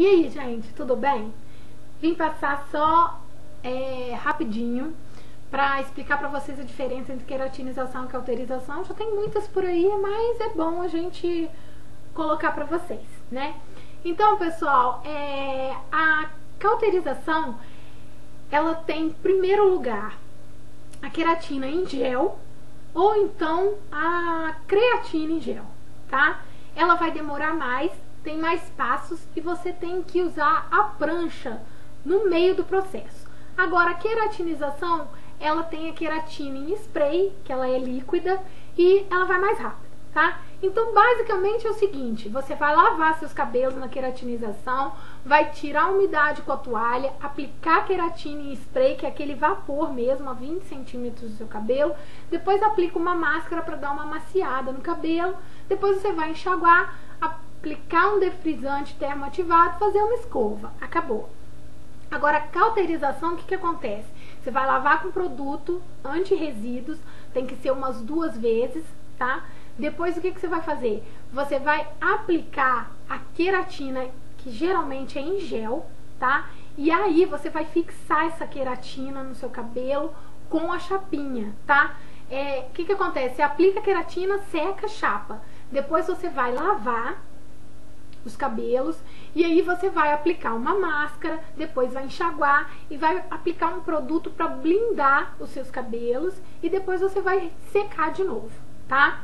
E aí, gente, tudo bem? Vim passar só é, rapidinho para explicar para vocês a diferença entre queratinização e cauterização. Já tem muitas por aí, mas é bom a gente colocar para vocês, né? Então, pessoal, é, a cauterização ela tem, em primeiro lugar, a queratina em gel ou então a creatina em gel, tá? Ela vai demorar mais tem mais passos e você tem que usar a prancha no meio do processo. Agora, a queratinização, ela tem a queratina em spray, que ela é líquida, e ela vai mais rápido, tá? Então, basicamente é o seguinte, você vai lavar seus cabelos na queratinização, vai tirar a umidade com a toalha, aplicar queratina em spray, que é aquele vapor mesmo, a 20 centímetros do seu cabelo, depois aplica uma máscara para dar uma maciada no cabelo, depois você vai enxaguar, aplicar um defrisante termoativado, fazer uma escova. Acabou. Agora, a cauterização, o que, que acontece? Você vai lavar com produto anti-resíduos, tem que ser umas duas vezes, tá? Depois, o que, que você vai fazer? Você vai aplicar a queratina, que geralmente é em gel, tá? E aí, você vai fixar essa queratina no seu cabelo com a chapinha, tá? O é, que, que acontece? Você aplica a queratina, seca, chapa. Depois, você vai lavar os cabelos e aí você vai aplicar uma máscara, depois vai enxaguar e vai aplicar um produto para blindar os seus cabelos e depois você vai secar de novo, tá?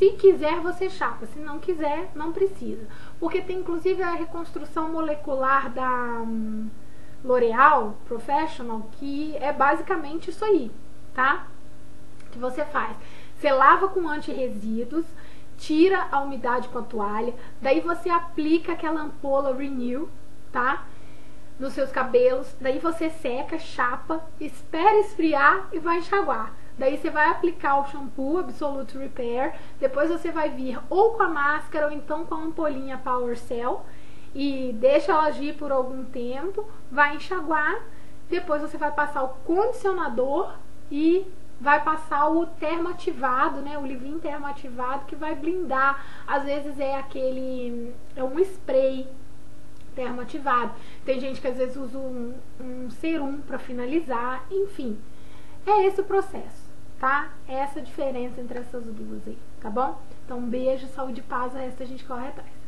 Se quiser, você chapa. Se não quiser, não precisa. Porque tem inclusive a reconstrução molecular da hum, L'Oreal Professional, que é basicamente isso aí, tá? Que você faz. Você lava com anti-resíduos, tira a umidade com a toalha, daí você aplica aquela ampola Renew, tá? Nos seus cabelos, daí você seca, chapa, espera esfriar e vai enxaguar. Daí você vai aplicar o shampoo Absolute Repair, depois você vai vir ou com a máscara ou então com a ampolinha Power Cell e deixa ela agir por algum tempo, vai enxaguar, depois você vai passar o condicionador e vai passar o termoativado, né, o livrinho termoativado que vai blindar. Às vezes é aquele é um spray termoativado. Tem gente que às vezes usa um, um serum para finalizar, enfim. É esse o processo, tá? É essa a diferença entre essas duas aí, tá bom? Então, um beijo, saúde e paz, a resta a gente corre atrás.